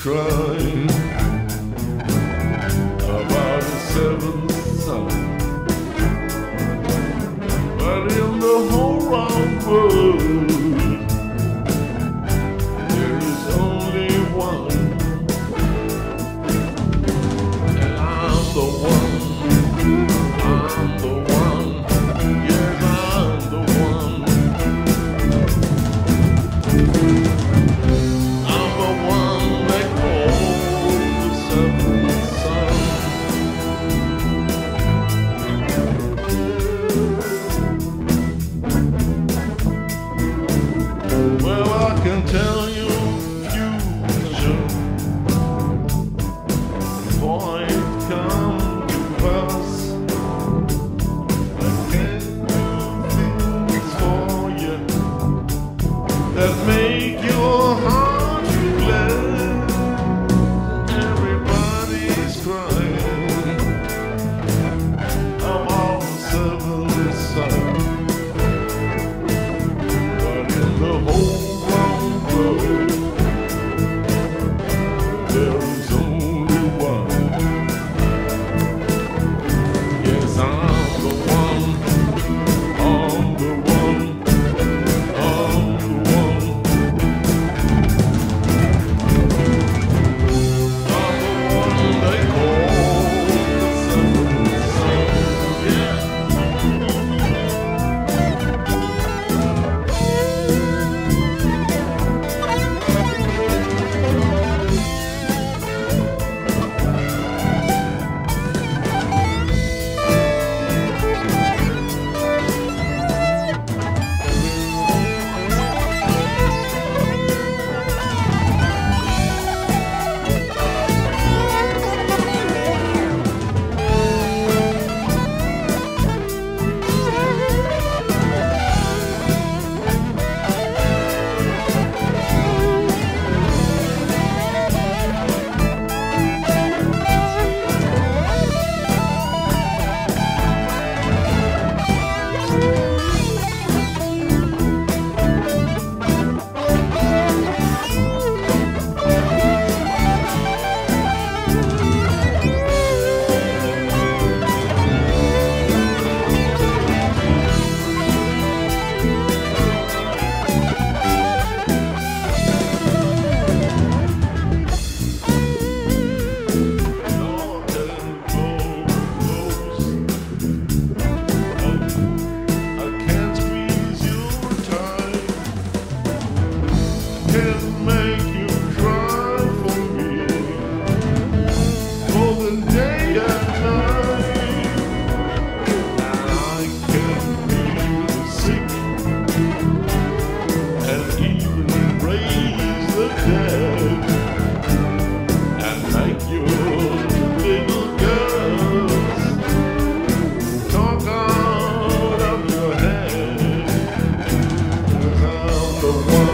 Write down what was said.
crying about the seventh son. But in the whole round world. will. the one.